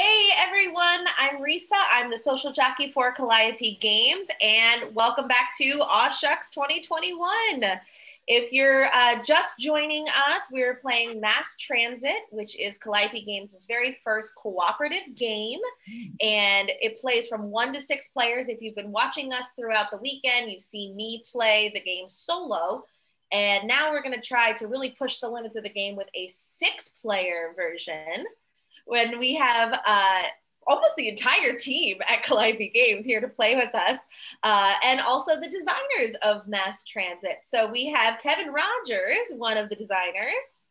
Hey everyone, I'm Risa. I'm the social jockey for Calliope Games, and welcome back to AwSHUX 2021. If you're uh, just joining us, we're playing Mass Transit, which is Calliope Games' very first cooperative game. And it plays from one to six players. If you've been watching us throughout the weekend, you've seen me play the game solo. And now we're going to try to really push the limits of the game with a six player version when we have uh, almost the entire team at Calliope Games here to play with us, uh, and also the designers of Mass Transit. So we have Kevin Rodgers, one of the designers.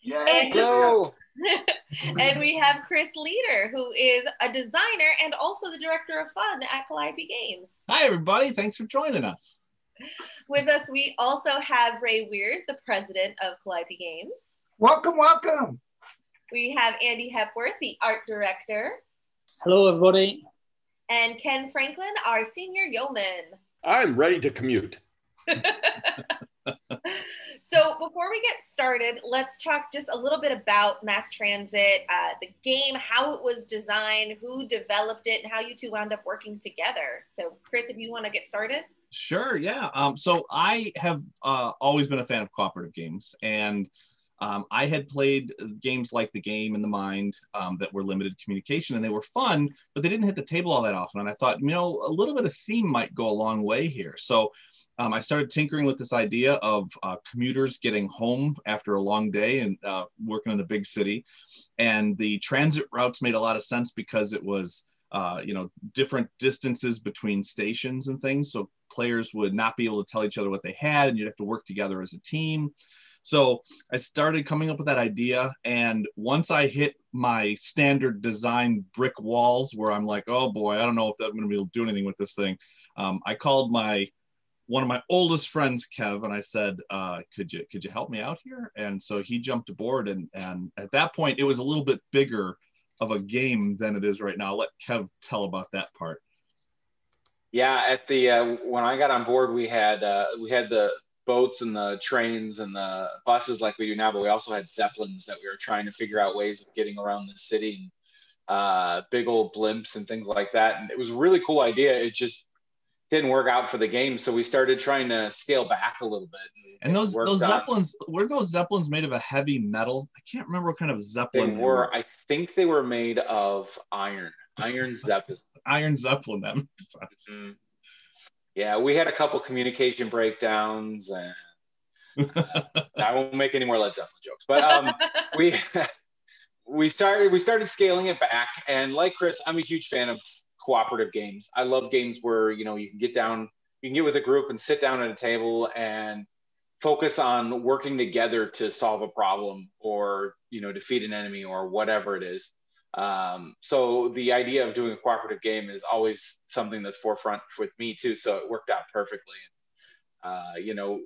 Yay, And- go! and we have Chris Leder, who is a designer and also the director of fun at Calliope Games. Hi, everybody. Thanks for joining us. With us, we also have Ray Wehrs, the president of Calliope Games. Welcome, welcome. We have Andy Hepworth, the art director, Hello, everybody. and Ken Franklin, our senior yeoman. I'm ready to commute. so before we get started, let's talk just a little bit about mass transit, uh, the game, how it was designed, who developed it, and how you two wound up working together. So, Chris, if you want to get started. Sure, yeah. Um, so I have uh, always been a fan of cooperative games, and um, I had played games like the game and the mind um, that were limited communication, and they were fun, but they didn't hit the table all that often. And I thought, you know, a little bit of theme might go a long way here. So um, I started tinkering with this idea of uh, commuters getting home after a long day and uh, working in a big city, and the transit routes made a lot of sense because it was. Uh, you know, different distances between stations and things. So players would not be able to tell each other what they had, and you'd have to work together as a team. So I started coming up with that idea. And once I hit my standard design brick walls where I'm like, oh boy, I don't know if I'm going to be able to do anything with this thing, um, I called my one of my oldest friends, Kev, and I said, uh, "Could you could you help me out here?" And so he jumped aboard, and and at that point, it was a little bit bigger of a game than it is right now. I'll let Kev tell about that part. Yeah, at the uh, when I got on board, we had uh, we had the boats and the trains and the buses like we do now, but we also had zeppelins that we were trying to figure out ways of getting around the city, and uh, big old blimps and things like that. And it was a really cool idea. It just didn't work out for the game, so we started trying to scale back a little bit. And it those those out. zeppelins were those zeppelins made of a heavy metal? I can't remember what kind of zeppelin They were, I think, they were made of iron, iron zeppelin. Iron zeppelin. That makes sense. Mhm. Yeah, we had a couple communication breakdowns, and I won't make any more Led Zeppelin jokes. But um, we we started we started scaling it back, and like Chris, I'm a huge fan of cooperative games. I love games where you know you can get down, you can get with a group and sit down at a table and focus on working together to solve a problem or you know defeat an enemy or whatever it is. Um, so the idea of doing a cooperative game is always something that's forefront with me too. So it worked out perfectly. Uh, you know,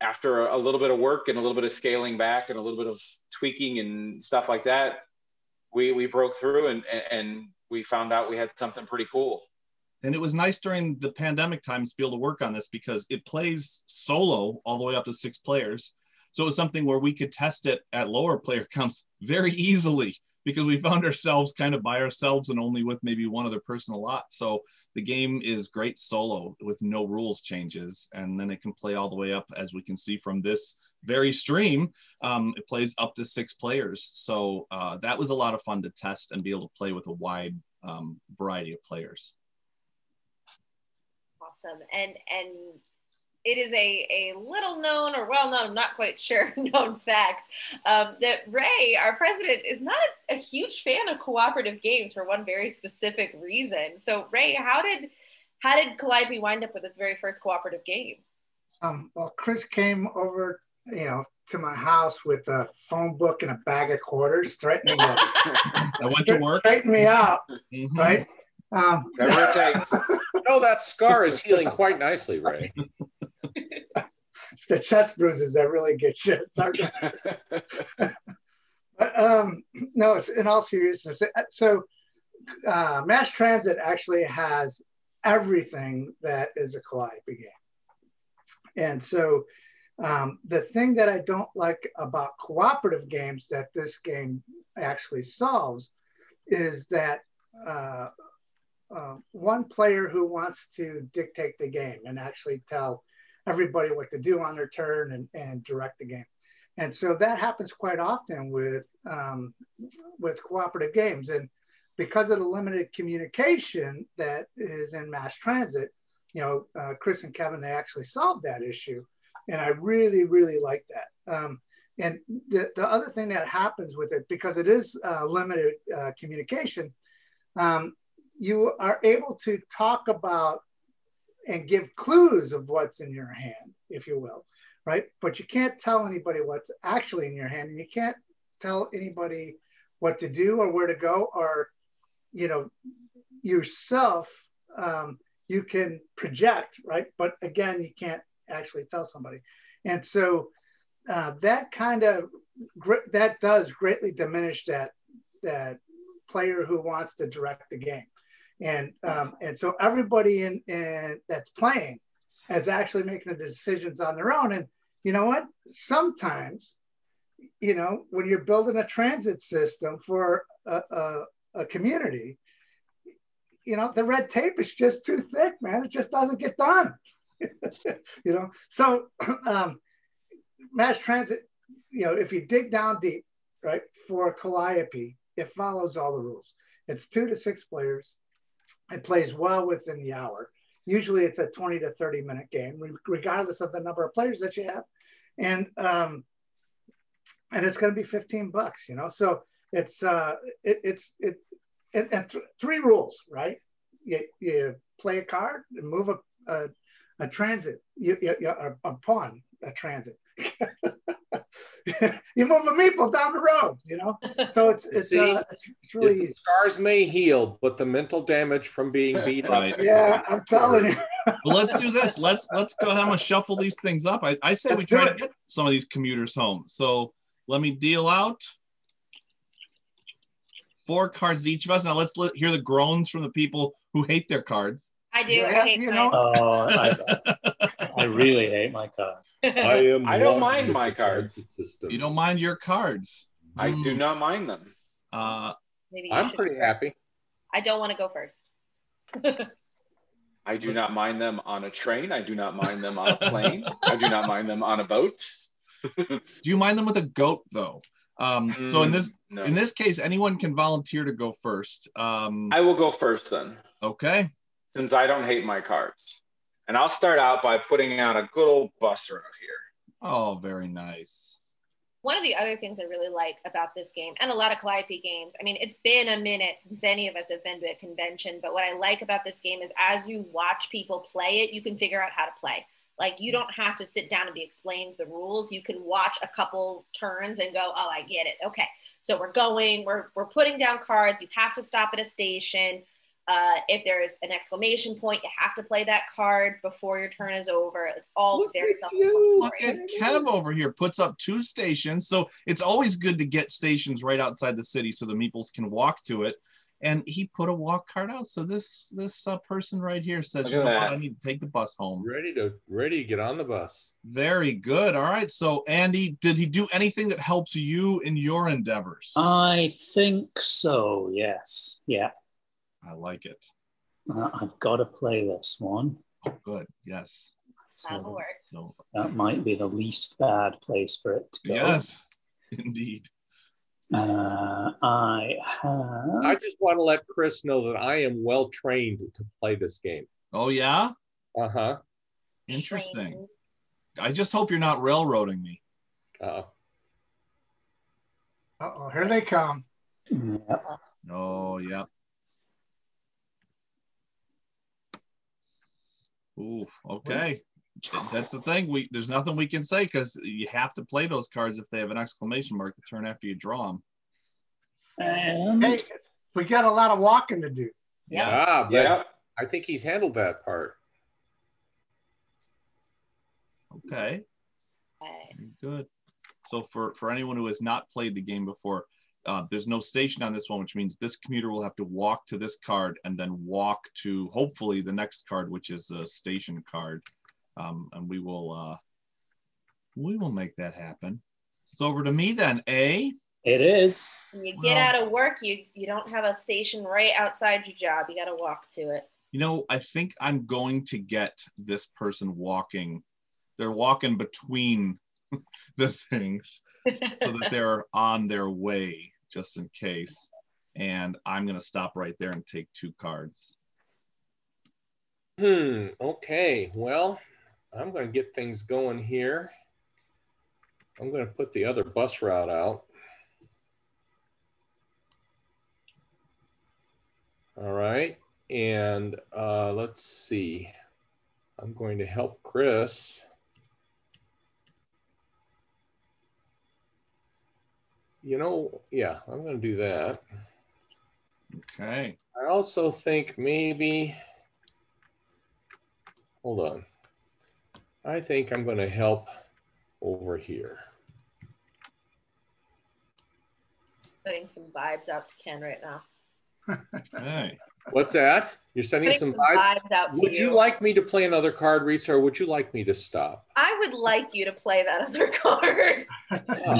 after a little bit of work and a little bit of scaling back and a little bit of tweaking and stuff like that, we we broke through and and we found out we had something pretty cool. and it was nice during the pandemic times to be able to work on this because it plays solo all the way up to six players. So it was something where we could test it at lower player counts very easily because we found ourselves kind of by ourselves and only with maybe one other person a lot. So the game is great solo with no rules changes. And then it can play all the way up, as we can see from this very stream. Um, it plays up to six players. So uh, that was a lot of fun to test and be able to play with a wide um, variety of players. awesome and and it is a, a little known or well known i'm not quite sure known fact um, that ray our president is not a huge fan of cooperative games for one very specific reason so ray how did how did calliope wind up with its very first cooperative game Um, well, Chris came over, you know, to my house with a phone book and a bag of quarters, threatening to I went to work. straighten me out, Mhm. right? Um, Whatever it takes. No, that scar is healing quite nicely, Ray. it's the chest bruises that really get you. It's hard But um, no, it's- in all seriousness, uh, so uh, mass transit actually has everything that is a Calliope game. And so um, the thing that I don't like about cooperative games that this game actually solves is that uh, uh, one player who wants to dictate the game and actually tell everybody what to do on their turn and, and direct the game. And so that happens quite often with um, with cooperative games. And because of the limited communication that is in mass transit, you know, uh, Chris and Kevin, they actually solved that issue. And I really, really like that. Um, and the, the other thing that happens with it, because it is uh, limited uh, communication, um, you are able to talk about and give clues of what's in your hand, if you will, right? But you can't tell anybody what's actually in your hand, and you can't tell anybody what to do or where to go, or you know, yourself. Um, you can project, right? But again, you can't actually tell somebody, and so uh, that kind of that does greatly diminish that that player who wants to direct the game and um, and so everybody in, in that's playing is actually making the decisions on their own. And you know what? Sometimes you know when you're building a transit system for a, a, a community you know the red tape is just too thick man. It just doesn't get done. You know? So um, mass transit you know if you dig down deep right for calliope it follows all the rules. It's two to six players it plays well within the hour. Usually it's a 20 to 30 minute game, regardless of the number of players that you have. And um, and it's going to be 15 bucks, you know. So it's uh, it, it's it, it and th- three rules, right? You, you play a card and move a a, a transit, you, you, a, a pawn, a transit. you move a meeple down the road, you know. So it's it's, See, uh, it's, it's really the scars may heal, but the mental damage from being beat Right. up. yeah. I'm telling you. Well, let's do this. Let's let's go ahead and shuffle these things up. I, I say we Let's do try to get some of these commuters home. So let me deal out four cards each of us. Now let's let, hear the groans from the people who hate their cards. I do. Yeah, I hate you mine. know, Oh, I, I really hate my cards. I am. I don't mind my cards. System. You don't mind your cards. I Hmm. do not mind them. Uh, Maybe I'm pretty happy. I don't want to go first. I do not mind them on a train. I do not mind them on a plane. I do not mind them on a boat. do you mind them with a goat though? Um, so in this Mm, no. in this case, anyone can volunteer to go first. Um, I will go first then, okay. since I don't hate my cards. And I'll start out by putting out a good old buster out here. Oh, very nice. One of the other things I really like about this game and a lot of Calliope games, I mean, it's been a minute since any of us have been to a convention, but what I like about this game is as you watch people play it, you can figure out how to play. Like you don't have to sit down and be explained the rules. You can watch a couple turns and go, "Oh, I get it. Okay, so we're going. We're we're putting down cards. You have to stop at a station. Uh, if there is an exclamation point, you have to play that card before your turn is over. It's all Look very self you. Look at Kev over here puts up two stations. So it's always good to get stations right outside the city so the meeples can walk to it. And he put a walk card out. So this this uh, person right here says, you know what. I need to take the bus home. Ready to ready to get on the bus. Very good. All right. So Andy, did he do anything that helps you in your endeavors? I think so, yes. Yeah. I like it. Uh, I've got to play this one. Oh, good. Yes. That'll So work. So that might be the least bad place for it to go. yes, indeed. Uh, I have. I just want to let Chris know that I am well trained to play this game. Oh yeah. Uh huh. Interesting. Train. I just hope you're not railroading me. Uh, Uh-oh, here they come. Yeah. Oh, yeah. Ooh, okay. That's the thing. We there's nothing we can say because you have to play those cards if they have an exclamation mark the turn after you draw them. And Hey, we got a lot of walking to do. Yeah. ah, but Yeah. I think he's handled that part. Okay. Okay. Very good. So for for anyone who has not played the game before, uh, there's no station on this one, which means this commuter will have to walk to this card and then walk to hopefully the next card, which is a station card, um, and we will uh, we will make that happen. It's over to me then. A. It is. When you get Well- out of work, you you don't have a station right outside your job. You got to walk to it. You know, I think I'm going to get this person walking. They're walking between the things so that they're on their way just in case. And I'm going to stop right there and take two cards. Hmm. Okay. Well, I'm going to get things going here. I'm going to put the other bus route out. All right. And uh, let's see. I'm going to help Chris. You know, yeah, I'm going to do that. Okay. I also think maybe, hold on. I think I'm going to help over here. Putting some vibes out to Ken right now. Okay. What's that? You're sending some some vibes? vibes out to Would you like me to play another card, Risa, or would you like me to stop? I would like you to play that other card.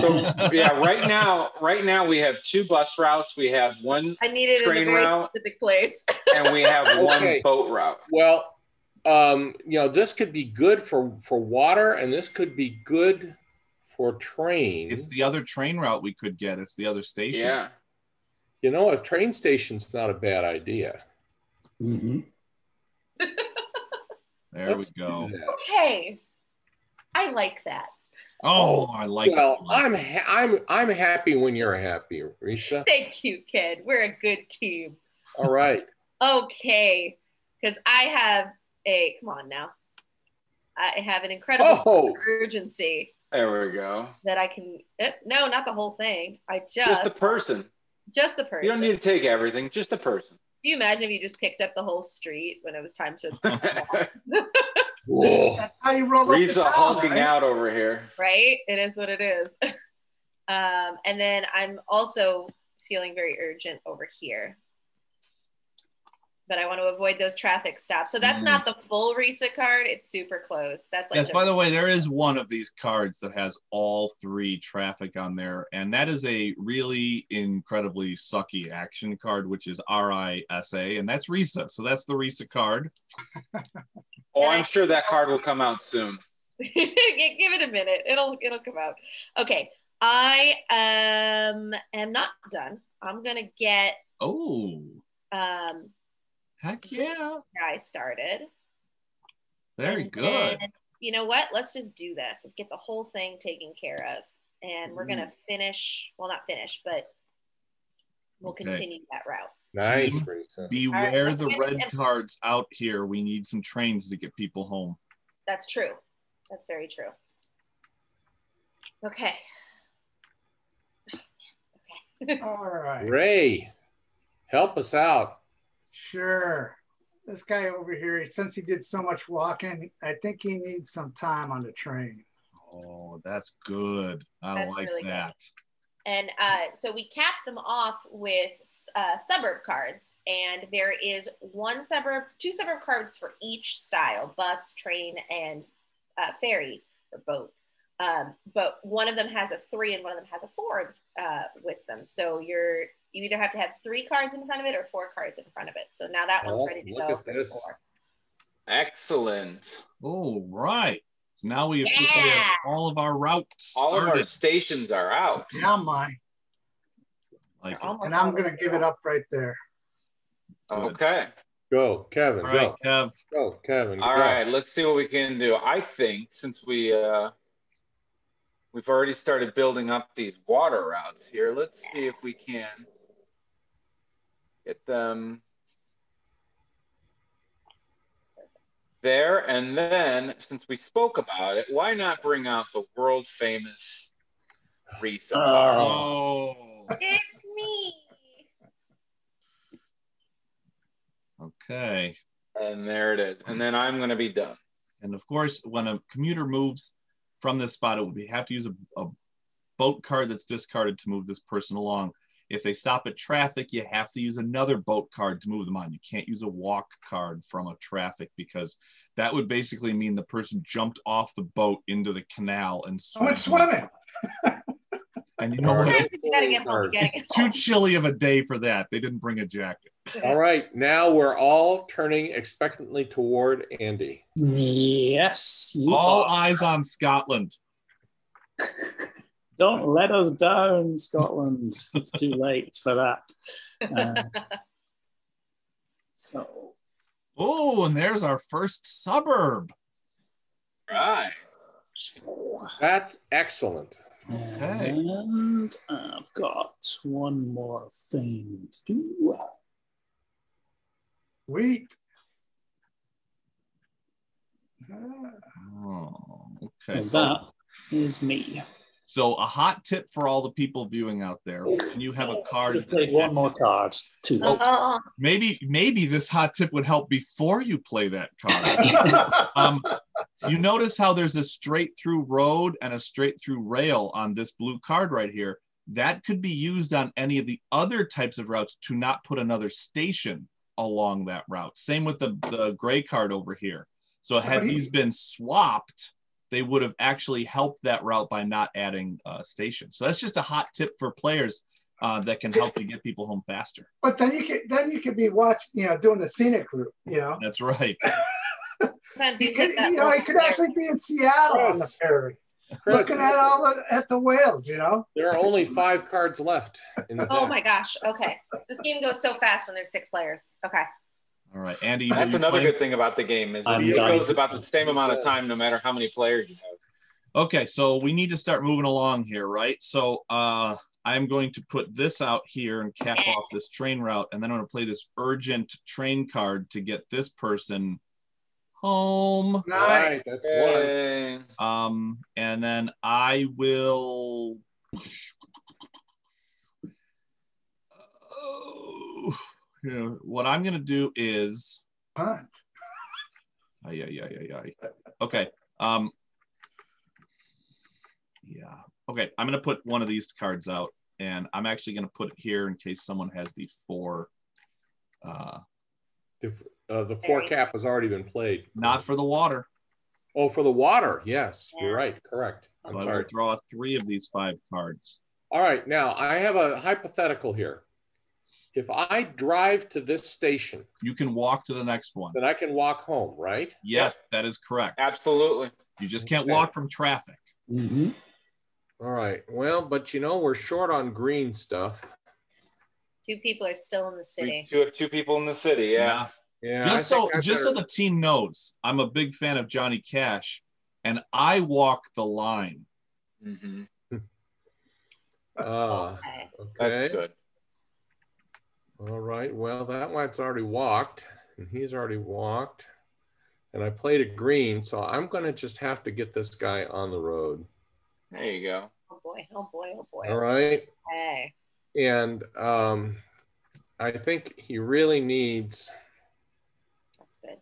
So yeah, right now, right now we have two bus routes. We have one, I need it in a Train very route. specific place. and we have one Okay. boat route. Well, um, you know, this could be good for, for water and this could be good for trains. It's the other train route we could get. It's the other station. Yeah. You know, a train station's not a bad idea. Hmm There Let's we go. okay. I like that. Oh, I like Well, it. I'm ha- I'm I'm happy when you're happy, Risha. Thank you, kid. We're a good team. All right. Okay. Because I have a, come on now. I have an incredible Oh. urgency There we go. that I can, eh, no, not the whole thing. I just, Just the person. just the person. You don't need to take everything. Just the person. Do you imagine if you just picked up the whole street when it was time to, Whoa. That's how you roll Risa town, hulking right? out over here. right? It is what it is. um, and then I'm also feeling very urgent over here. But I want to avoid those traffic stops. So that's Mm. not the full reset card. It's super close. That's like Yes, the- by the way, there is one of these cards that has all three traffic on there, and that is a really incredibly sucky action card, which is RISA, and that's Risa. So that's the Risa card. Oh, I- I'm sure that card will come out soon. Give it a minute. It'll it'll come out. Okay. I um am not done. I'm gonna get Oh, um heck yeah. guy started. Very And good. then, you know what? Let's just do this. Let's get the whole thing taken care of. And we're gonna mm-hmm. finish, well not finish, but we'll Okay. continue that route. Nice, Team. Beware let's the red it. cards out here. We need some trains to get people home. That's true. That's very true. Okay. All right. Ray, help us out. Sure. This guy over here, since he did so much walking, I think he needs some time on the train. Oh, that's good. I That's like really good. that. And uh, so we cap them off with uh, suburb cards, and there is one suburb, two suburb cards for each style: bus, train, and uh, ferry or boat. Um, but one of them has a three, and one of them has a four uh, with them. So you're you either have to have three cards in front of it or four cards in front of it. So now that one's Oh, ready to look go at this. four. Excellent. Oh, right. So now we officially have Yeah. all of our routes All of our stations are out. Now mine. Like, And I'm going to give it up right there. Okay. Go, Kevin. all right, Go. Kev. Go, Kevin. All go. right. Let's see what we can do. I think since we uh, we've already started building up these water routes here, let's see if we can get them there. And then, since we spoke about it, why not bring out the world famous Risa? Oh. oh. It's me. Okay. And there it is. And then I'm going to be done. And of course, when a commuter moves from this spot, it would be have to use a, a boat card that's discarded to move this person along. If they stop at traffic, you have to use another boat card to move them on. You can't use a walk card from a traffic because that would basically mean the person jumped off the boat into the canal and I went swam. swimming. And you know what? right. Sometimes you gotta get home. You gotta get Too chilly of a day for that. They didn't bring a jacket. All right, now we're all turning expectantly toward Andy. Yes. All are. eyes on Scotland. Don't let us down, Scotland. It's too late for that. Uh, so, Oh, and there's our first suburb. Right. That's excellent. Okay. And I've got one more thing to do. Wait. Oh, So. So, that is me. So a hot tip for all the people viewing out there: when you have a card, Just played one more card. Two. Oh, maybe maybe this hot tip would help before you play that card. um, you notice how there's a straight through road and a straight through rail on this blue card right here. That could be used on any of the other types of routes to not put another station along that route. Same with the, the gray card over here. So had he- these been swapped, they would have actually helped that route by not adding a station. So that's just a hot tip for players uh, that can help you get people home faster. But then you could then you could be watching, you know, doing the scenic route, you know. That's right. sometimes You you could, hit that you know, little you could actually be in Seattle on the ferry, Chris, looking at all the at the whales, you know. there are only five cards left in the Oh my gosh. Okay. This game goes so fast when there's six players. Okay. All right, Andy. That's another play? good thing about the game is it goes about the same amount of time no matter how many players you have. Okay, so we need to start moving along here, right? So uh, I'm going to put this out here and cap off this train route, and then I'm going to play this urgent train card to get this person home. All Nice. right, that's one. Um, and then I will. Oh, yeah, what I'm going to do is. Punt. Ay, ay, ay, ay, ay. Okay. Um, yeah. Okay. I'm going to put one of these cards out and I'm actually going to put it here in case someone has the four. Uh, The, uh, the four cap has already been played. not for the water. Oh, for the water. Yes, you're right. Correct. So I'm I will sorry. draw three of these five cards. All right, now I have a hypothetical here. If I drive to this station, You can walk to the next one. then I can walk home, right? Yes, that is correct. Absolutely. You just can't Okay. walk from traffic. Mm-hmm. All right. Well, but you know, we're short on green stuff. Two people are still in the We city. two have two people in the city. Yeah. Yeah. I Just so think I just so the team knows, I'm a big fan of Johnny Cash, and I walk the line. hmm Ah, Okay. That's good. All right. Well, that one's already walked, and he's already walked. And I played a green, so I'm going to just have to get this guy on the road. There you go. Oh boy. Oh boy. Oh boy. All right. Okay. And um, I think he really needs. That's good.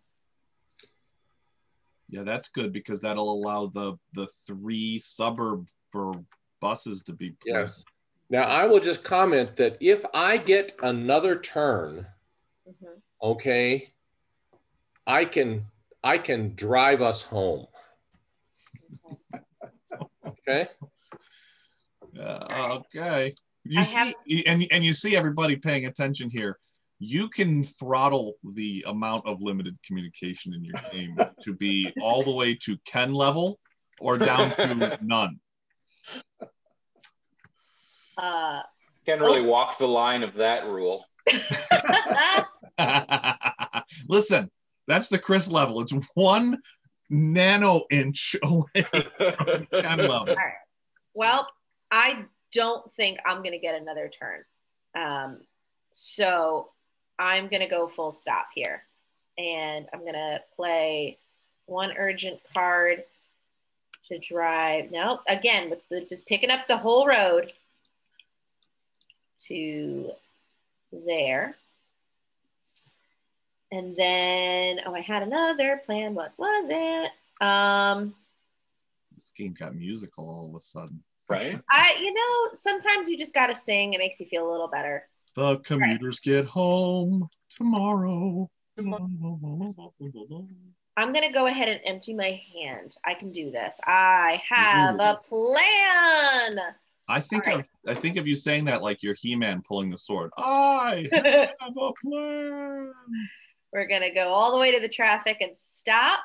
Yeah, that's good because that'll allow the the three suburb for buses to be placed. Yes. Now I will just comment that if I get another turn, Mhm. okay, I can I can drive us home. Okay. Uh, okay. You I see, have- and and you see everybody paying attention here. You can throttle the amount of limited communication in your game to be all the way to Ken level or down to none. Uh, Can't really walk the line of that rule. Listen, that's the Chris level. It's one nano inch away from Ken level. well, I don't think I'm going to get another turn. Um, so I'm going to go full stop here. And I'm going to play one urgent card to drive. No, again, with the, just picking up the whole road to there. And then, oh, I had another plan. What was it? Um, This game got musical all of a sudden. Right? I, you know, sometimes you just got to sing. It makes you feel a little better. The commuters get home tomorrow. I'm going to go ahead and empty my hand. I can do this. I have a plan. I think All of I think of you saying that like you're He-Man pulling the sword. I have a plan. we're gonna go all the way to the traffic and stop.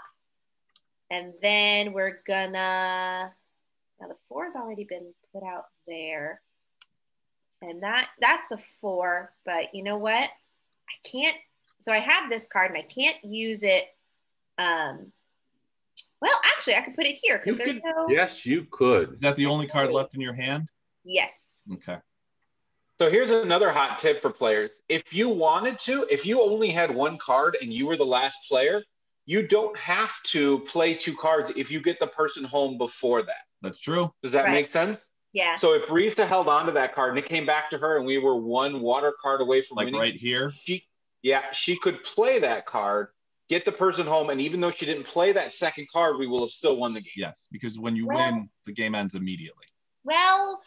And then we're gonna now the four's already been put out there. And that that's the four, but you know what? I can't so I have this card and I can't use it. Um well actually I could put it here because there's could, no yes, you could. Is that the only card left in your hand? yes. Okay. So here's another hot tip for players. If you wanted to, if you only had one card and you were the last player, you don't have to play two cards if you get the person home before that. That's true. Does that Right. make sense? Yeah. So if Risa held on to that card and it came back to her and we were one water card away from Like winning, right here. she yeah, she could play that card, get the person home, and even though she didn't play that second card, we will have still won the game. Yes, because when you Well- win, the game ends immediately. Well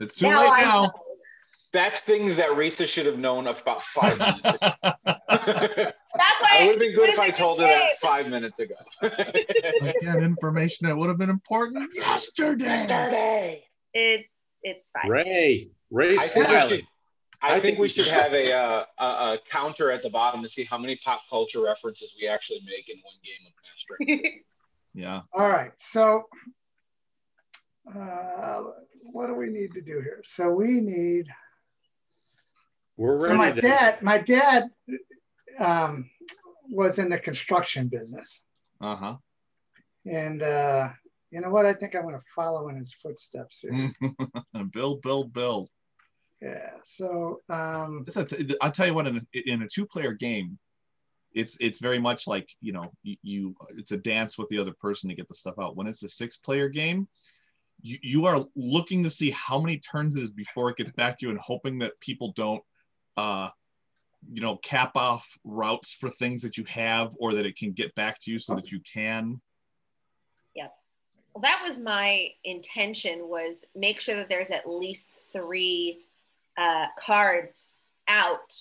It's too now late I now. know. That's things that Risa should have known about five minutes ago. That's why I would have been good if I told her that five minutes ago. Again, information that would have been important yesterday. Yesterday. It it's fine. Ray, Ray I smiling. Should. I, I think, think we we should should- have a, uh, a a counter at the bottom to see how many pop culture references we actually make in one game of Master. Yeah. All right. So, uh, what do we need to do here? So we need. We're So my to. dad, my dad, um, was in the construction business, Uh huh. and uh, you know what? I think I'm going to follow in his footsteps here. build, build, build. Yeah. So, um, It's a- I'll tell you what, in a, in a two-player game, it's it's very much like you know you, you it's a dance with the other person to get the stuff out. When it's a six-player game, you, you are looking to see how many turns it is before it gets back to you, and hoping that people don't, uh, you know, cap off routes for things that you have, or that it can get back to you so that you can. Yep. Well, that was my intention was make sure that there's at least three uh, cards out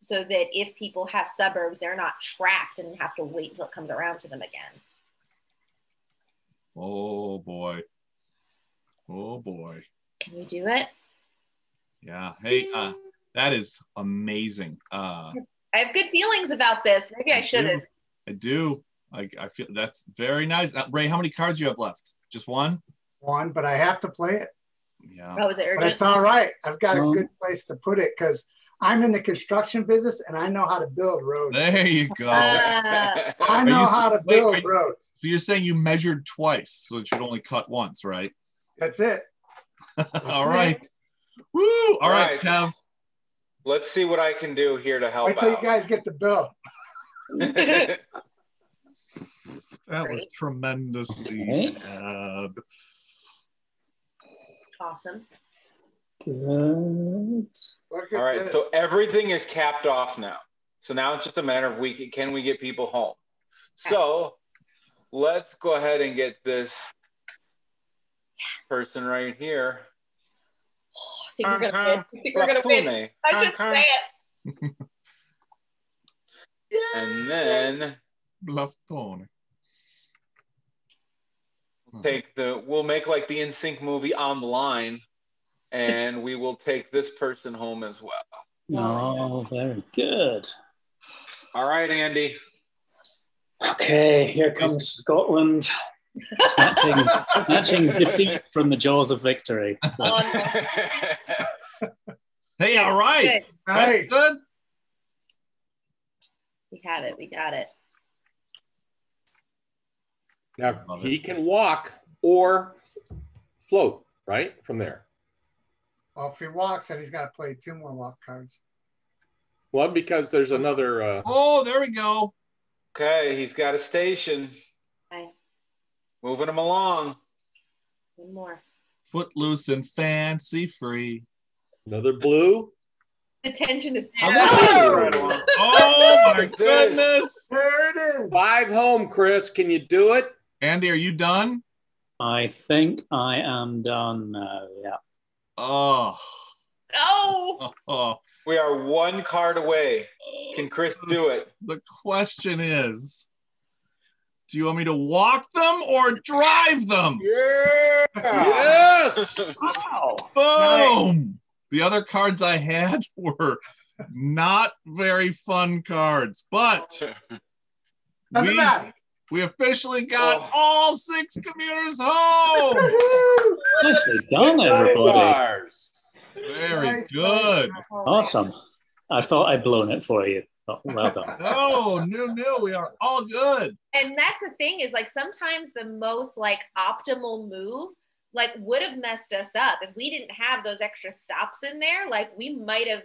so that if people have suburbs, they're not trapped and have to wait until it comes around to them again. Oh boy. Oh boy. Can we do it? Yeah. Hey, uh, that is amazing. Uh, I have good feelings about this. Maybe I do. should have. I do. I, I feel that's very nice. Uh, Ray, how many cards do you have left? Just one? one, but I have to play it. Yeah. Oh, was it But it's all right. I've got a good place to put it because I'm in the construction business and I know how to build roads. There you go. Uh, I know you- how to wait, build wait. roads. so you're saying you measured twice, so it should only cut once, right? That's it. All right. Woo! All right, Right. Kev. Let's see what I can do here to help Wait till you guys get the bill. That was Great. tremendously Okay. bad. Awesome. Good. All right, this. so everything is capped off now. So now it's just a matter of we can, can we get people home. So let's go ahead and get this person right here. Oh, I think we're gonna win. I think we're gonna win. I should say it. And then Blaftone. Mm-hmm. take the we'll make like the in sync movie on the line, and we will take this person home as well. Oh, very good. All right, Andy. Okay, here comes Scotland. Snatching, snatching defeat from the jaws of victory. So, Oh, no. Hey, all right. Good. nice. We got it. We got it. Now Love he it. can walk or float right from there. Well, if he walks, then he's got to play two more walk cards. Well, because there's another. Uh, Oh, there we go. Okay, he's got a station. Okay. Moving him along. One more. Footloose and fancy free. another blue. The tension is. Whoa! Right along. Oh my Look at this. goodness. There it is. Five home, Chris. Can you do it? Andy, are you done? I think I am done now. Yeah. Oh. No. oh, oh. We are one card away. Can Chris do it? The question is Do you want me to walk them or drive them? Yeah. Yes. Wow. Boom! The other cards I had were not very fun cards, but Doesn't we, matter. We officially got Oh. all six commuters home. Woohoo! Nicely done, everybody. Very good. Awesome. I thought I'd blown it for you. Oh, well done. No, no, no, we are all good. and that's the thing is like sometimes the most like optimal move like would have messed us up if we didn't have those extra stops in there like we might have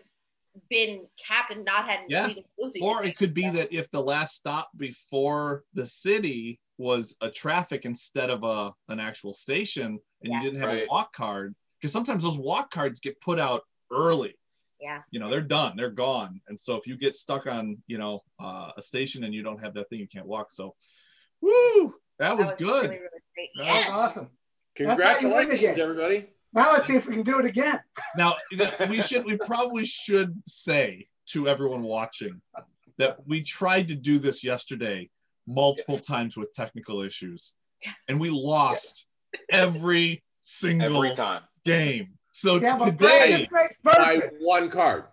been capped and not had Yeah. legal Or it could be make. that if the last stop before the city was a traffic instead of a an actual station and Yeah. you didn't have a walk card, because sometimes those walk cards get put out early. yeah You know, they're done, they're gone. And so if you get stuck on, you know, uh, a station and you don't have that thing, you can't walk. So, woo, that was, good. really, really great. That That Yes. was awesome. how you win Congratulations, everybody. Now let's see if we can do it again. Now, we should, we probably should say to everyone watching that we tried to do this yesterday multiple times with technical issues, and we lost every single Every time. game. So Yeah, today, By one card.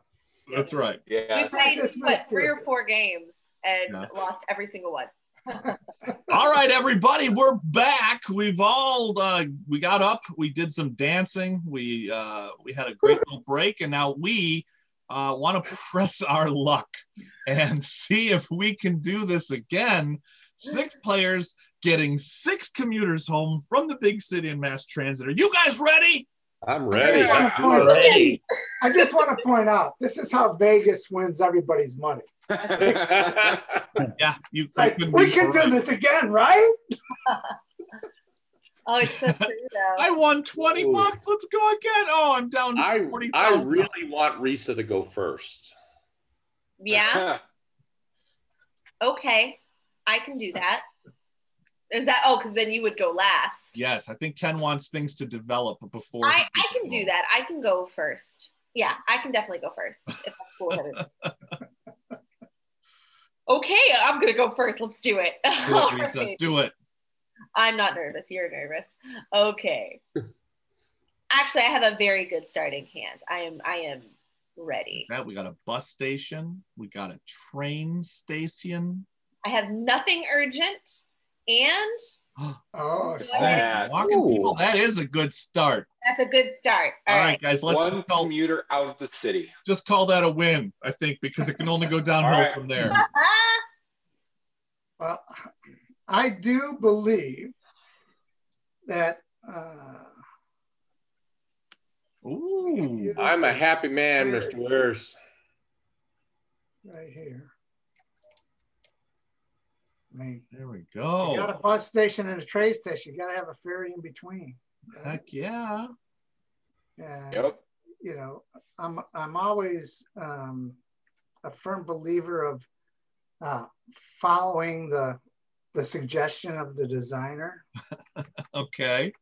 that's right. Yeah. we played what three or four games and Yeah. lost every single one All right, everybody, we're back. We've all uh, we got up, we did some dancing, we uh, we had a great little break, and now we uh, want to press our luck and see if we can do this again. Six players getting six commuters home from the big city in mass transit. Are you guys ready? I'm ready. Yeah. Let's do it. Ready. I just want to point out this is how Vegas wins everybody's money. Yeah, you. Like, we can do this again, right? oh it's so true though I won twenty Ooh. bucks. Let's go again. Oh, I'm down I, forty I thousand. really want Risa to go first. yeah okay i can do that is that oh because then you would go last Yes, I think Ken wants things to develop before. I, I can do that. I can go first. Yeah, I can definitely go first. If that's cool with it. Okay, I'm gonna go first. Let's do it. Do it, right. Do it. I'm not nervous. You're nervous. Okay. Actually, I have a very good starting hand. I am I am ready. That we got a bus station. We got a train station. I have nothing urgent and Oh, Yeah. Yeah. Walking people, that is a good start. that's a good start. All All right, right. guys. Let's One just call, commuter out of the city. just call that a win. I think because it can only go downhill All right. from there. well, I do believe that uh, Ooh. I'm a happy man, Mr. Wehrs. right here. I mean, There we go. you got a bus station and a train station. You got to have a ferry in between. right? Heck yeah. And, Yep. you know, I'm I'm always um, a firm believer of uh, following the the suggestion of the designer Okay.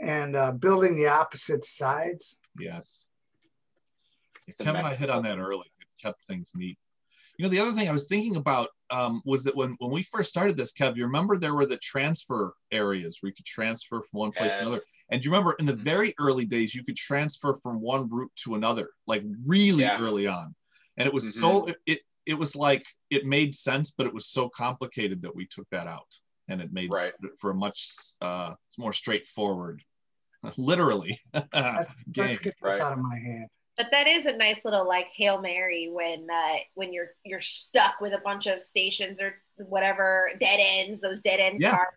and uh, building the opposite sides. Yes. Kevin and I hit on that early. It kept things neat. You know, the other thing I was thinking about um, was that when, when we first started this, Kev, you remember there were the transfer areas where you could transfer from one place to another. And do you remember in the Mhm. very early days, you could transfer from one route to another, like really Yeah. early on. And it was so, it, it, it was like, it made sense, but it was so complicated that we took that out. And it made Right. it for a much uh, more straightforward, literally, game. Let's get this Right. out of my hand. But that is a nice little like hail mary when uh, when you're you're stuck with a bunch of stations or whatever dead ends, those dead end Yeah. cars.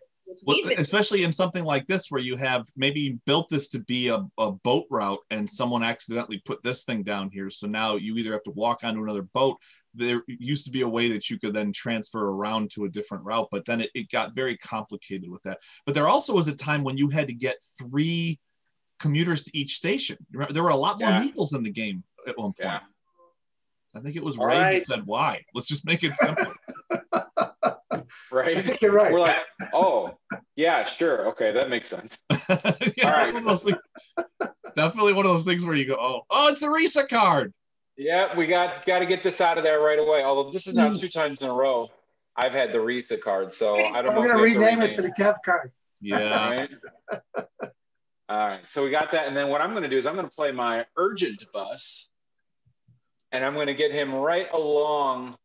Well, especially in something like this where you have maybe built this to be a, a boat route and someone accidentally put this thing down here so now you either have to walk onto another boat there used to be a way that you could then transfer around to a different route but then it, it got very complicated with that but there also was a time when you had to get three commuters to each station Remember, there were a lot more Yeah. meeples in the game at one point Yeah. i think it was All ray who said why let's just make it simple I Right. think you're right. We're like, oh, yeah, sure. Okay, that makes sense. yeah, All right. one of things- definitely one of those things where you go, oh, oh, it's a Risa card. Yeah, we got got to get this out of there right away. Although this is now hmm. two times in a row. I've had the Risa card, so I don't know. We're if gonna we have rename it to the Kev card. Yeah. Right? All right, so we got that, and then what I'm going to do is I'm going to play my urgent bus, and I'm going to get him right along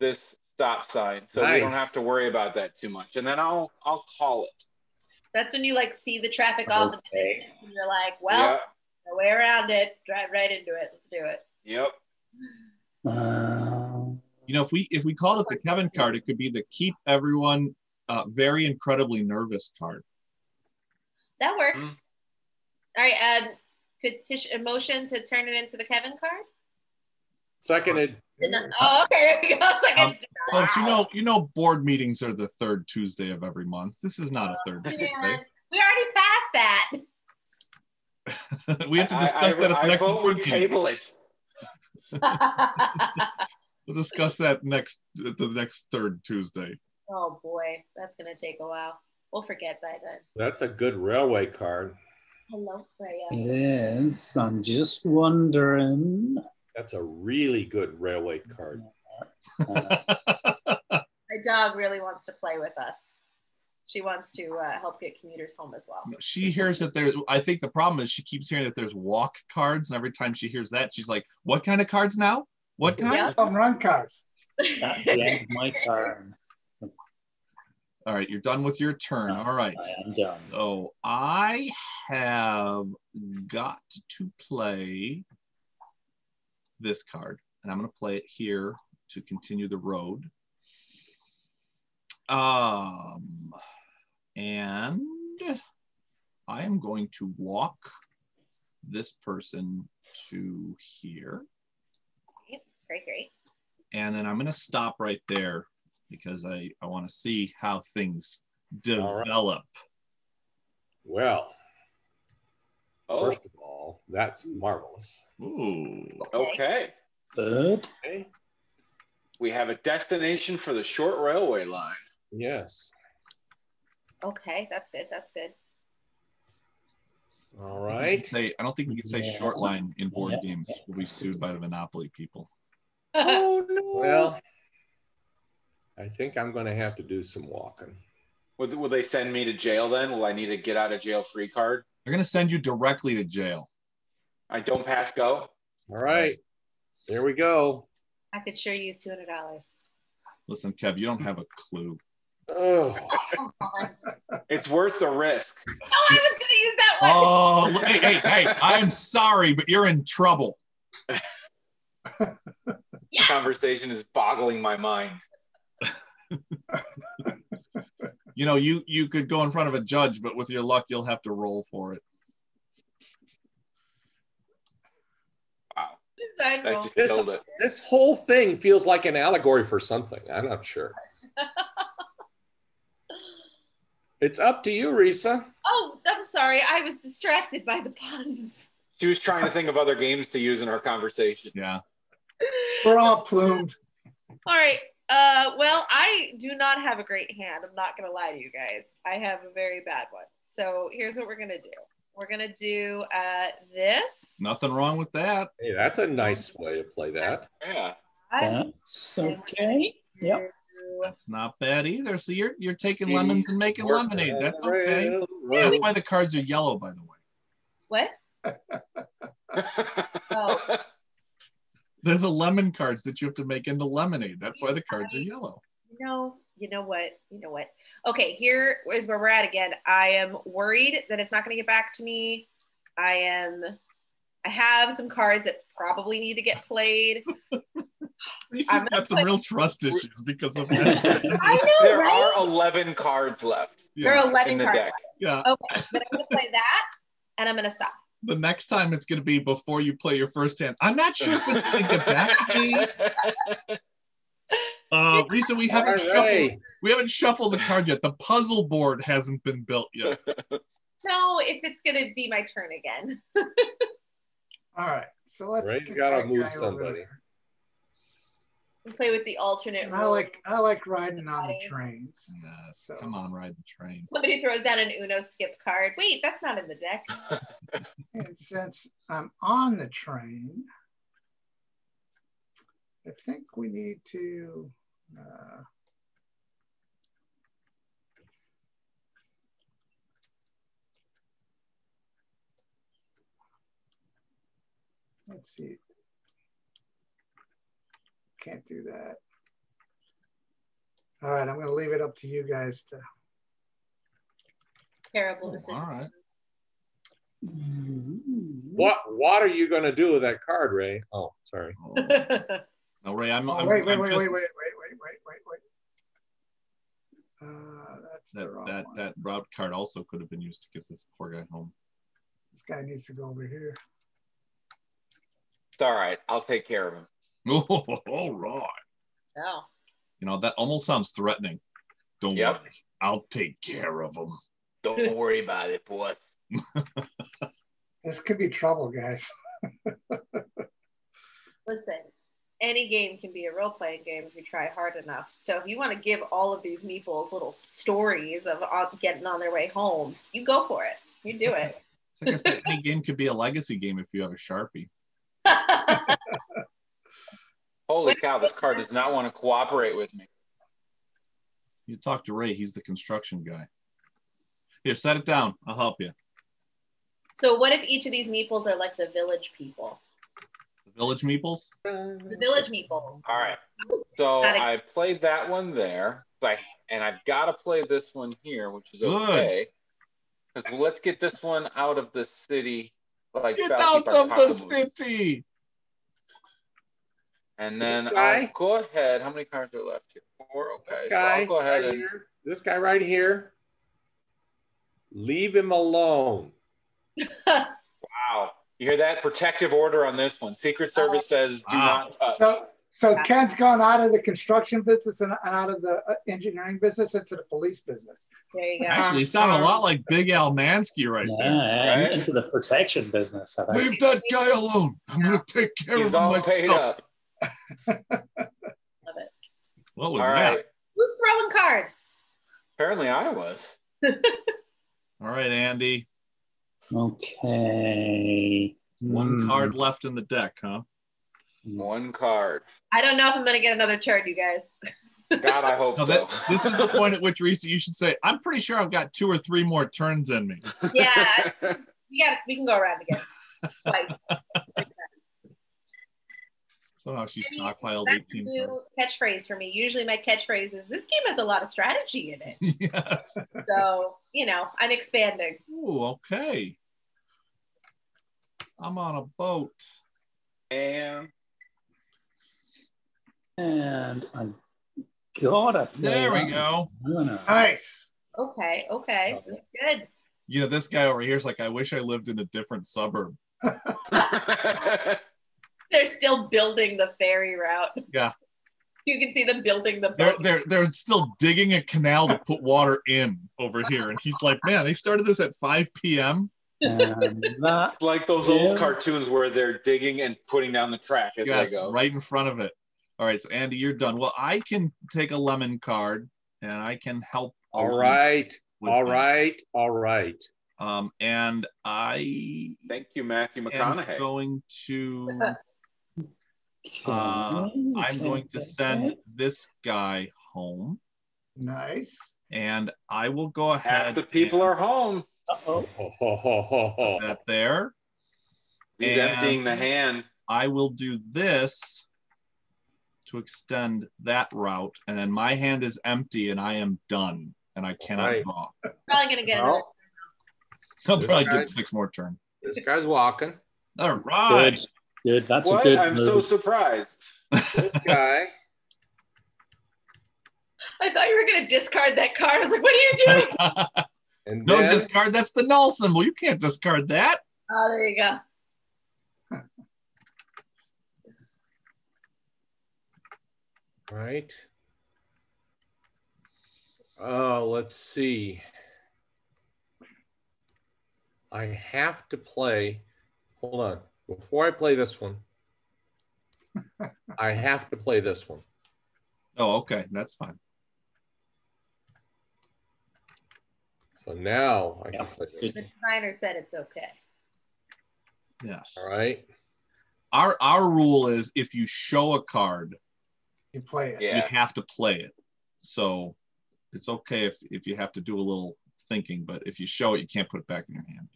this stop sign, so we don't have to worry about that too much, and then I'll I'll call it. That's when you like see the traffic off in the distance and you're like, well, no way around it. Drive right into it. Let's do it. Yep. Yep. Uh, You know, if we if we called it the Kevin card, it could be the keep everyone uh, very incredibly nervous card. That works. Mm. All right. Um, petition a motion to turn it into the Kevin card. Seconded. Not- oh, okay. There we go. It's like Um, it's- you know, you know, board meetings are the third Tuesday of every month. This is not a third Tuesday. We already passed that. we have to discuss I, that at the I next vote we board meeting. table it. We'll discuss that next at the next third Tuesday. oh boy, that's gonna take a while. We'll forget by then. That's a good railway card. Hello, Freya. it is. I'm just wondering. That's a really good railway card. My dog really wants to play with us. She wants to uh, help get commuters home as well. she hears that there's, I think the problem is she keeps hearing that there's walk cards, and every time she hears that, she's like, "What kind of cards now? What kind?" Yeah. Home run cars. That's the end of my turn. All right, you're done with your turn. All right. I am done. So I have got to play this card, and I'm going to play it here to continue the road. Um, and I am going to walk this person to here, Great, great. and then I'm going to stop right there because I, I want to see how things All right. develop. Well, Oh, first of all, that's marvelous. Ooh. okay. Good. Okay. We have a destination for the short railway line. Yes. Okay, that's good. That's good. All right. I. Say, I don't think we can say Yeah. short line in board Yeah. games. We'll be sued by the Monopoly people. Oh no. Well, I think I'm going to have to do some walking. Will, will they send me to jail then? Will I need a get out of jail free card? They're going to send you directly to jail. I don't pass go. All right. There we go. I could sure use two hundred dollars. Listen, Kev, you don't have a clue. Oh, It's worth the risk. Oh, I was going to use that one. Oh, hey, hey, hey, I'm sorry, but you're in trouble. Yeah. Conversation is boggling my mind. You know, you you could go in front of a judge, but with your luck, you'll have to roll for it. Wow. Design That roll. just This- it. this whole thing feels like an allegory for something. I'm not sure. It's up to you, Risa. Oh, I'm sorry. I was distracted by the puns. She was trying to think of other games to use in our conversation. Yeah. We're all plumed. All right. Uh, well, I do not have a great hand. I'm not gonna lie to you guys. I have a very bad one. So here's what we're gonna do. We're gonna do uh, this. Nothing wrong with that. Hey, that's a nice way to play that. Yeah. That's okay. Yep. That's not bad either. So you're you're taking lemons and making lemonade. That's okay. Railroad. That's why the cards are yellow, by the way. What? Oh. They're the lemon cards that you have to make into lemonade. That's why the cards are yellow. You know, you know what? You know what? Okay, here is where we're at again. I am worried that it's not going to get back to me. I am. I have some cards that probably need to get played. Reese's I'm got some put- real trust issues because of that. I know, there right? are 11 cards left There yeah. are 11 in the cards. yeah. Okay, but I'm going to play that and I'm going to stop. The next time it's going to be before you play your first hand. I'm not sure if it's going to get back to me. Uh, Risa, we haven't shuffled. We haven't shuffled the card yet. The puzzle board hasn't been built yet. No, if it's going to be my turn again. All right. So let's. Ray's get gotta move guy over somebody. there play with the alternate. I like I like riding on the trains. So. come on, ride the train. Somebody throws down an Uno skip card. Wait, that's not in the deck. and since I'm on the train, I think we need to. Uh, let's see. Can't do that. All right, I'm going to leave it up to you guys to. Terrible Oh, decision. all right. What what are you going to do with that card, Ray? Oh, sorry. No, Ray, I'm. Oh, I'm wait, wait, I'm wait, just- wait, wait, wait, wait, wait, wait, wait. Uh, that's That that one. that route card also could have been used to get this poor guy home. This guy needs to go over here. It's all right. I'll take care of him. Oh, all right. no. You know that almost sounds threatening. Don't Yep. worry, I'll take care of them. Don't worry about it, boss. This could be trouble, guys. Listen, any game can be a role playing game if you try hard enough. So if you want to give all of these meeples little stories of uh, getting on their way home, you go for it. You do it. So I guess any game could be a legacy game if you have a sharpie. Holy cow, this car does not want to cooperate with me. You talk to Ray; he's the construction guy. Here, set it down. I'll help you. so what if each of these meeples are like the village people? The village meeples. The village meeples. All right. So I played that one there. I, and I've got to play this one here, which is Good. okay. Because let's get this one out of the city. Like Get out of the pocketbook. city. And This then guy? I'll go ahead. How many cards are left here? Four. Okay. This So guy I'll go ahead right and here. This guy right here. Leave him alone. wow. You hear that? Protective order on this one. Secret Service says do Wow. not touch. So, so Ken's gone out of the construction business and and out of the uh, engineering business into the police business. There you go. Actually, you sound a lot like Big Al Mansky right Yeah, there. yeah, Right? into the protection business. I think. Leave that guy alone. I'm gonna take care He's of him all paid up. Love it. What was All that? right. Who's throwing cards? Apparently I was. All right, Andy. Okay. One Hmm. card left in the deck, huh? One card. I don't know if I'm gonna get another turn, you guys. God, I hope No, so. this is the point at which Reese, you should say, "I'm pretty sure I've got two or three more turns in me." Yeah, we got. We can go around again. Twice. Somehow she stockpiled That's a 18 cards. new catchphrase for me. Usually, my catchphrase is, "This game has a lot of strategy in it." yes. So you know, I'm expanding. Ooh, okay. I'm on a boat. and And I gotta play. There we go. one. No, no. Nice. Okay, okay, that's good. You know, this guy over here is like, I wish I lived in a different suburb. They're still building the ferry route. Yeah. You can see them building the They're they're they're still digging a canal to put water in over here, and he's like, man, they started this at 5 p.m. And like those Yeah. old cartoons where they're digging and putting down the track as Yes, they go. right in front of it. All right, so Andy, you're done. Well, I can take a lemon card and I can help. a All little right. with All that. right. All right. Um, and I Thank you, Matthew am McConaughey. going to okay, Uh, I'm going to send this guy home, Nice. and I will go ahead. Half the people and are home. Uh-oh. That there. He's And- emptying the hand. I will do this to extend that route, and then my hand is empty, and I am done, and I cannot Right. draw. Probably gonna get another. Well, I'll probably get six more turn. this guy's walking. All right. Good. Good. That's what? a good I'm so surprised. This guy. I thought you were gonna discard that card. I was like, what are you doing? And no then, discard. That's the null symbol. You can't discard that. oh, there you go. right. Oh, let's see. I have to play. Hold on. Before I play this one, I have to play this one. Oh, okay. That's fine. So now I can Yeah. play this. The designer said it's okay. Yes. All right. Our our rule is if you show a card, You play it. you Yeah. have to play it. So it's okay if if you have to do a little thinking, but if you show it, you can't put it back in your hand.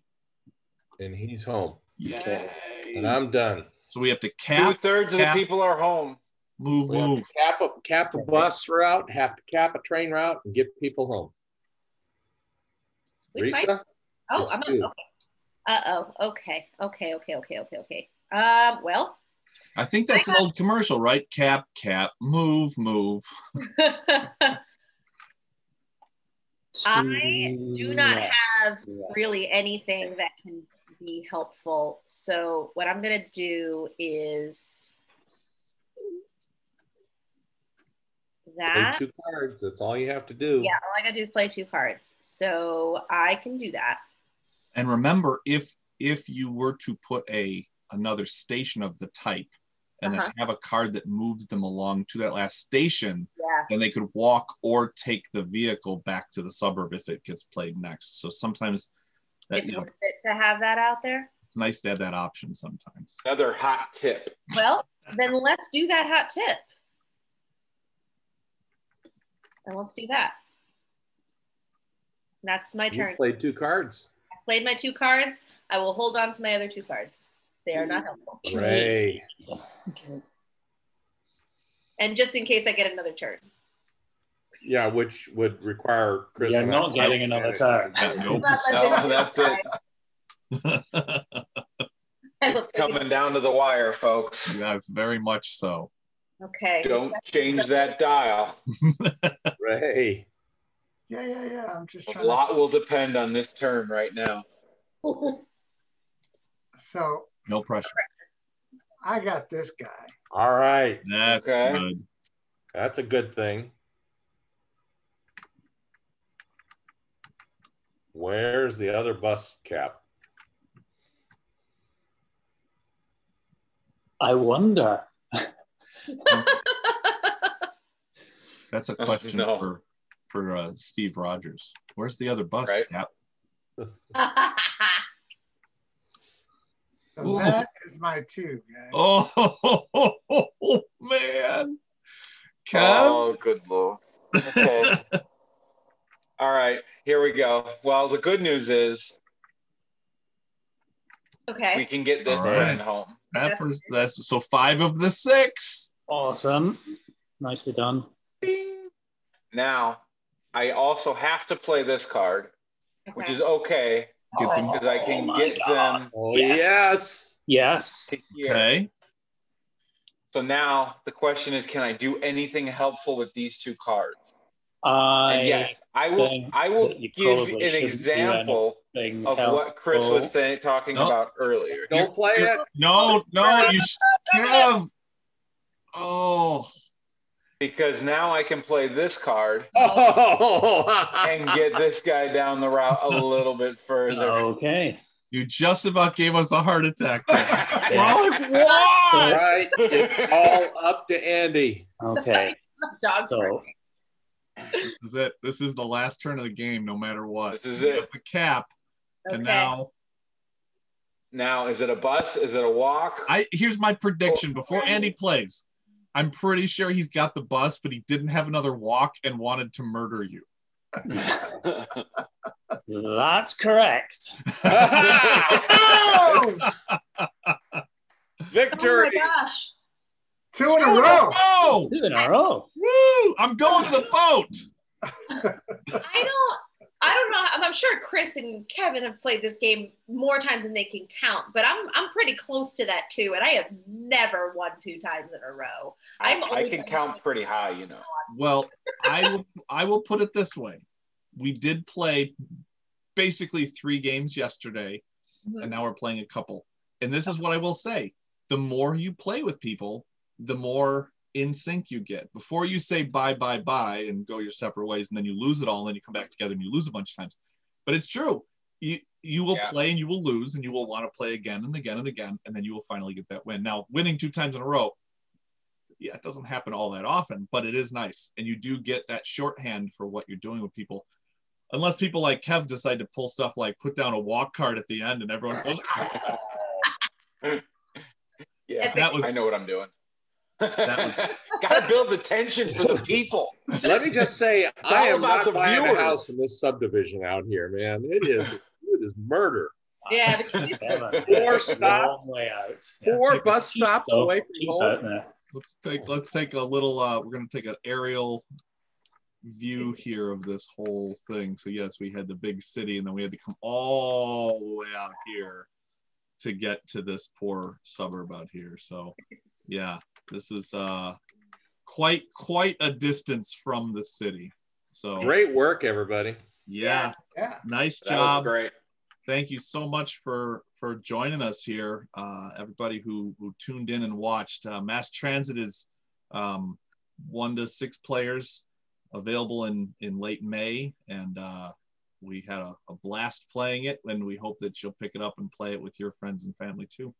And he's home. Yay. And I'm done. So we have to cap. Two thirds of the people are home. move, We have to move. cap a, cap a bus route, have to cap a train route and get people home. We might- Risa? Oh, I'm you. okay. Uh oh. Okay. Okay. Okay. Okay. Okay. Okay. Um. Well. I think that's an old commercial, right? Cap, cap, move, move. I do not have really anything that can be helpful. So what I'm gonna do is Play that. two cards. That's all you have to do. Yeah, all I gotta do is play two cards. So I can do that. And remember, if if you were to put a another station of the type and Uh-huh. then have a card that moves them along to that last station, Yeah. then they could walk or take the vehicle back to the suburb if it gets played next. So sometimes that, It's you know, worth it to have that out there. it's nice to have that option sometimes. Another hot tip. Well, then let's do that hot tip. And let's do that. That's my You turn. played two cards. I played my two cards. I will hold on to my other two cards. They are not helpful. Ray. Okay. And just in case I get another turn. Yeah, which would require Chris. You're not getting another turn. Nope. Not No, that's it. I It's coming down to the wire, folks. yes, very much so. Okay. Don't change that dial. Ray. Yeah, yeah, yeah. I'm just A trying. To, lot will depend on this turn right now. so No pressure. I got this guy. All right. That's Okay. good. That's a good thing. Where's the other bus cap? I wonder. That's a Oh, question no. for for uh, Steve Rogers. Where's the other bus Right. cap? So that is my two, guys. Oh man. Kev? Oh, good lord. Okay. All right, here we go. Well, the good news is okay. we can get this All right. friend home. that was, that's so five of the six. Awesome. Nicely done. Bing. Now, I also have to play this card, which is okay Get them- because I Oh can my get God. them Oh, Yes. yes. Yes. Okay. So now the question is, can I do anything helpful with these two cards? I And yes, I will. I will give an example anything of what Chris was th- talking No. about earlier. Don't play it. No, oh, no, you have. Oh, Because now I can play this card Oh. and get this guy down the route a little bit further. Okay. you just about gave us a heart attack. We're Yeah. like, All why? right. It's all up to Andy. Okay. So This is it. This is the last turn of the game, no matter what. This is We it. got The cap, Okay. and now Now, is it a bus? Is it a walk? I here's my prediction oh, before Andy plays. I'm pretty sure he's got the bus, but he didn't have another walk and wanted to murder you. that's correct. Oh, Oh Victory. my gosh. Two in a row. Oh, Two in a row. woo! I'm going to the boat. I don't I don't know. I'm, I'm sure Chris and Kevin have played this game more times than they can count, but I'm I'm pretty close to that too, and I have never won two times in a row. I'm I, I can gonna- count pretty high, you know. Well, I will. I will put it this way: we did play basically three games yesterday, Mhm. and now we're playing a couple. And this is what I will say: the more you play with people, the more in sync you get. Before you say bye, bye, bye, and go your separate ways, and then you lose it all, and then you come back together and you lose a bunch of times. But it's true. You you will Yeah. play and you will lose, and you will want to play again and again and again, and then you will finally get that win. Now, winning two times in a row, yeah, it doesn't happen all that often, but it is nice, and you do get that shorthand for what you're doing with people. Unless people like Kev decide to pull stuff like put down a walk card at the end, and everyone goes, "Ah!" Yeah, that was I know what I'm doing. Was- Gotta build the tension for the people. Let me just say, I am about not the buying viewers. a house in this subdivision out here, man. It is it is murder. Yeah, but you- Four It's a stop. way out. Yeah. Four bus stops So away from home. let's take let's take a little uh we're gonna take an aerial view here of this whole thing so yes we had the big city and then we had to come all the way out here to get to this poor suburb out here so yeah this is uh quite quite a distance from the city so Great work, everybody. yeah Yeah. nice That was job great. thank you so much for for joining us here uh, everybody who who tuned in and watched uh, mass transit is um, one to six players available in in late may and uh, we had a, a blast playing it and we hope that you'll pick it up and play it with your friends and family too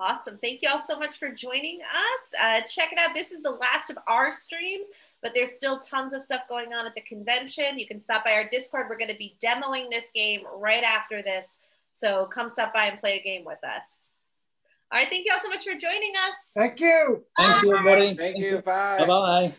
Awesome. Thank you all so much for joining us. Uh, check it out. This is the last of our streams, but there's still tons of stuff going on at the convention. You can stop by our Discord. We're going to be demoing this game right after this. So come stop by and play a game with us. All right. Thank you all so much for joining us. Thank you. Thank you, everybody. Thank you. Bye. Bye bye.